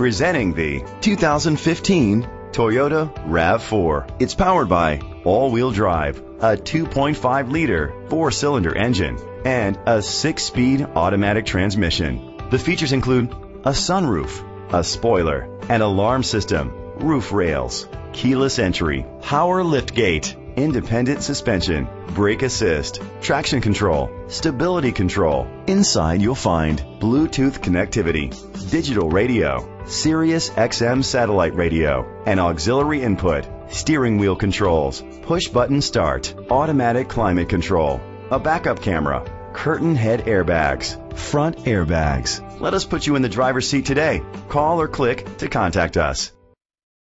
Presenting the 2015 Toyota RAV4. It's powered by all-wheel drive, a 2.5 liter four-cylinder engine, and a six-speed automatic transmission. The features include a sunroof, a spoiler, an alarm system, roof rails, keyless entry, power liftgate, independent suspension, brake assist, traction control, stability control. Inside you'll find Bluetooth connectivity, digital radio, Sirius XM satellite radio, and auxiliary input, steering wheel controls, push button start, automatic climate control, a backup camera, curtain head airbags, front airbags. Let us put you in the driver's seat today. Call or click to contact us.